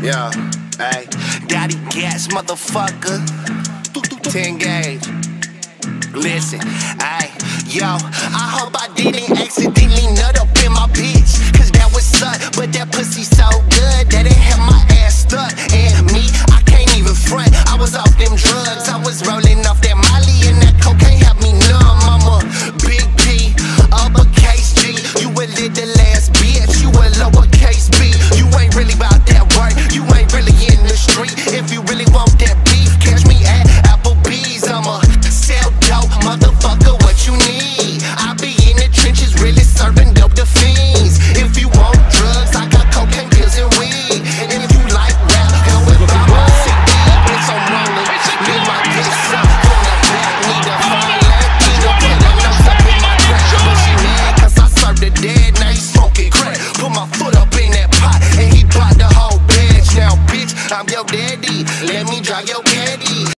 Yeah, hey. Doddy Gatz, motherfucker. Tenngage. Listen, hey, yo, I hope I didn't accidentally nut up in my bitch. Cause that was suck, but that pussy so good that it had my ass stuck. And me, I can't even front. I was off them drugs, I was rolling off that Molly and that cocaine had me numb. I'm a big P, uppercase G. You a little ass bitch, that Let me drive your caddy.